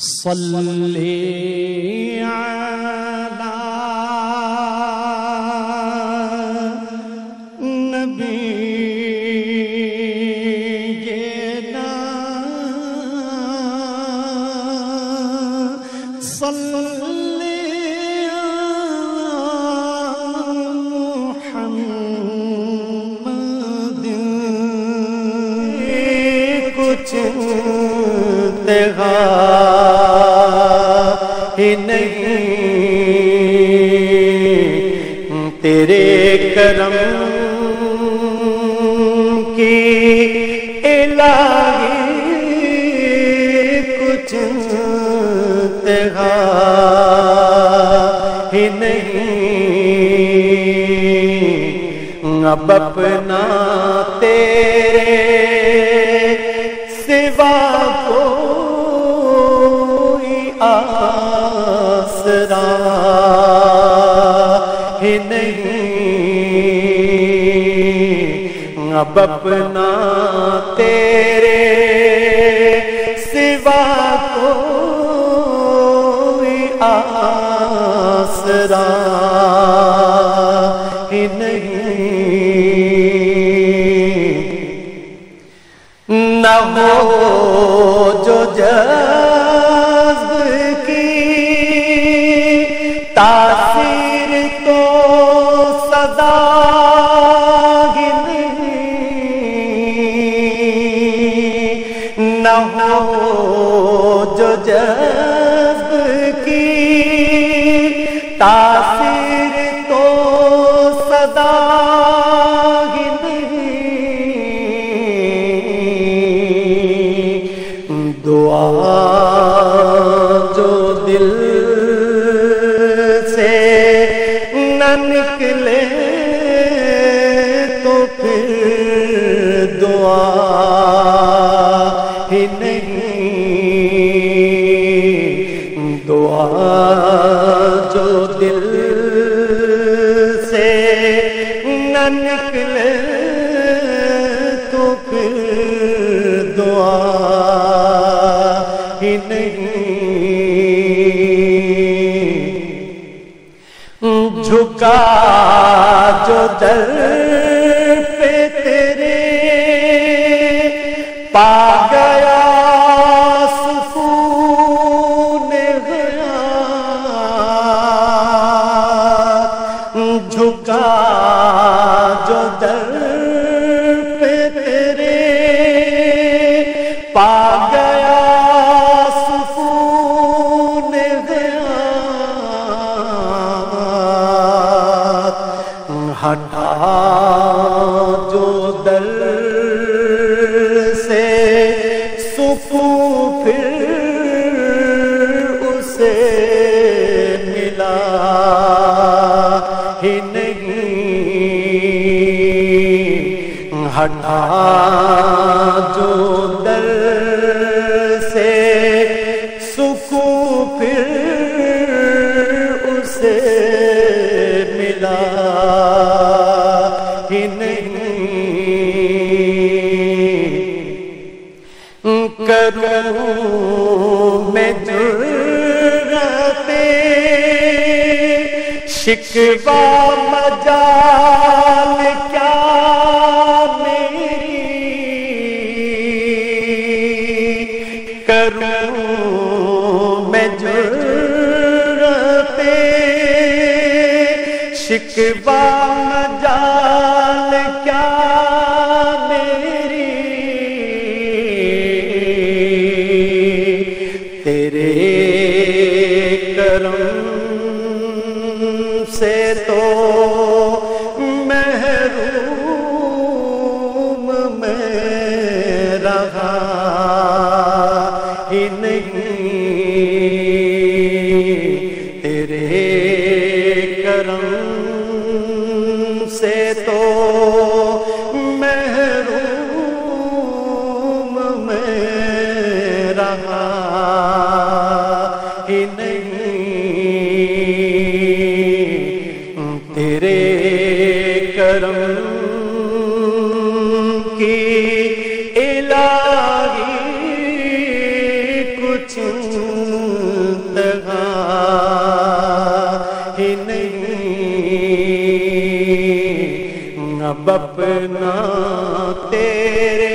صلی علی نبی نبینا صلی محمد. کچھ تغا کی الہی کچھ تغا ہی نہیں۔ اب اپنا تیرے سوا کوئی آسرا۔ اب اپنا تیرے سوا کوئی آسرا نہ ہو جو جذب کی تاثیر تو صدا ہی نہیں۔ دعا جو دل سے نہ نکلے تو پھر دعا سے نہ نکلے تو پھر دعا ہی نہیں۔ جھکا جو در پہ تیرے پا جو در پہ تیرے پا گیا سکون گیا ہٹا جو در سے سکون ہٹا جو در سے سکون پھر اسے ملا ہی نہیں کروں میں جرتے شکوا مجال شکوا جال کیا میری؟ تیرے رہا ہی نہیں۔ تیرے کرم کی الہی کچھ تہا ہی نہیں۔ اب اپنا تیرے